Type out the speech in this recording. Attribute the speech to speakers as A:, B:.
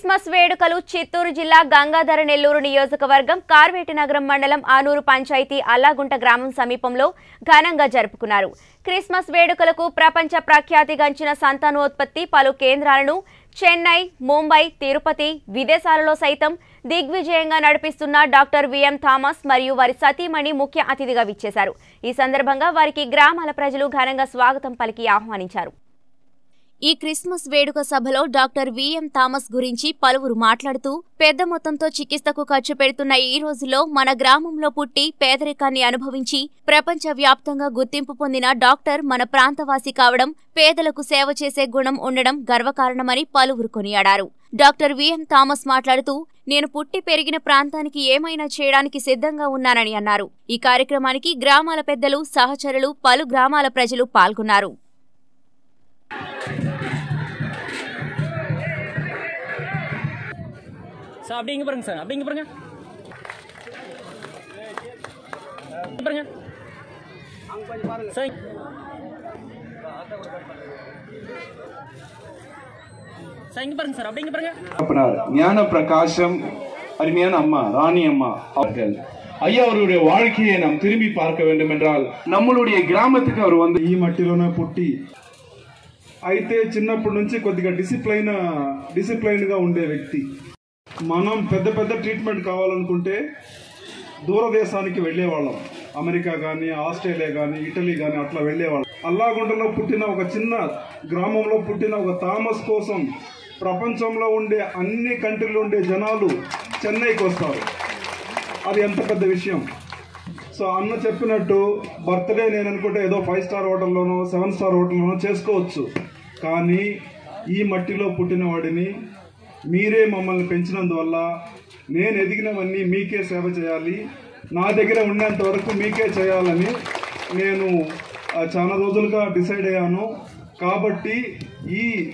A: Christmas వేడుకలు చిత్తూరు జిల్లా గంగాధర నెల్లూరు నియోజకవర్గం కార్వేటి నగరం మండలం ఆనూరు పంచాయతీ అల్లాగుంట గ్రామం సమీపంలో ఘనంగా జరుపుకున్నారు. క్రిస్మస్ వేడుకలకు ప్రపంచ ప్రఖ్యాతిగాంచిన సంతానోత్పత్తి పలు కేంద్రాలను చెన్నై ముంబై తిరుపతి విదేశాలలో సైతం దిగ్విజయంగా నడిపిస్తున్న డాక్టర్ విఎం థామస్ మరియు వారి సతీమణి ముఖ్య అతిథిగా విచ్చేశారు. ఈ సందర్భంగా వారికి గ్రామాల ప్రజలు ఘనంగా స్వాగతం పలికి ఆహ్వానించారు. ఈ క్రిస్మస్ వేడుక సభలో డాక్టర్ విఎం థామస్ గురించి పలువురు మాట్లాడుతూ పెద్ద మొత్తంతో చికిత్సకు ఖర్చు పెడుతున్న ఈ రోజుల్లో మన గ్రామంలో పుట్టి పేదరికాన్ని అనుభవించి ప్రపంచ వ్యాప్తంగా గుర్తింపు పొందిన డాక్టర్ మన ప్రాంతవాసి కావడం పేదలకు సేవ చేసే గుణం ఉండడం గర్వకారణమని పలువురు కొనియాడారు. డాక్టర్ విఎం థామస్ మాట్లాడుతూ నేను పుట్టి పెరిగిన ప్రాంతానికి ఏమైనా చేయడానికి సిద్ధంగా ఉన్నానని అన్నారు. ఈ కార్యక్రమానికి గ్రామాల పెద్దలు సహచరులు పలు గ్రామాల ప్రజలు పాల్గొన్నారు.
B: சார் அப்படி இங்கே பாருங்க சார் அப்படி இங்கே பாருங்க இங்க பாருங்க சார் சார் இங்கே பாருங்க சார் அப்படி இங்கே பாருங்க
C: தகப்பனார் ஞான பிரகாசம் அருமையான அம்மா ராணி அம்மா அவர்கள் ஐயா அவருடைய வாழ்க்கையை நாம் திரும்பி பார்க்க வேண்டும் என்றால் நம்மளுடைய கிராமத்துக்கு அவர் வந்து
D: ఈ మట్టిలోనే పుట్టి అయితే చిన్నప్పటి నుంచి కొద్దిగా డిసిప్లైన్ డిసిప్లైన్ గా ఉండే వ్యక్తి మనం పెద్ద పెద్ద ట్రీట్మెంట్ కావాలనుకుంటే దూరదేశానికి వెళ్ళేవాళ్ళం. అమెరికా కానీ ఆస్ట్రేలియా కానీ ఇటలీ కానీ అట్లా వెళ్ళేవాళ్ళం. అల్లాగుండలో పుట్టిన ఒక చిన్న గ్రామంలో పుట్టిన ఒక థామస్ కోసం ప్రపంచంలో ఉండే అన్ని కంట్రీలో ఉండే జనాలు చెన్నైకి వస్తారు. అది ఎంత పెద్ద విషయం. సో అన్న చెప్పినట్టు బర్త్డే నేను అనుకుంటే ఏదో ఫైవ్ స్టార్ హోటల్లోనో సెవెన్ స్టార్ హోటల్లోనో చేసుకోవచ్చు. కానీ ఈ మట్టిలో పుట్టిన వాడిని మీరే మమ్మల్ని పెంచినందువల్ల నేను ఎదిగినవన్నీ మీకే సేవ చేయాలి. నా దగ్గర ఉన్నంత వరకు మీకే చేయాలని నేను చాలా రోజులుగా డిసైడ్ అయ్యాను. కాబట్టి ఈ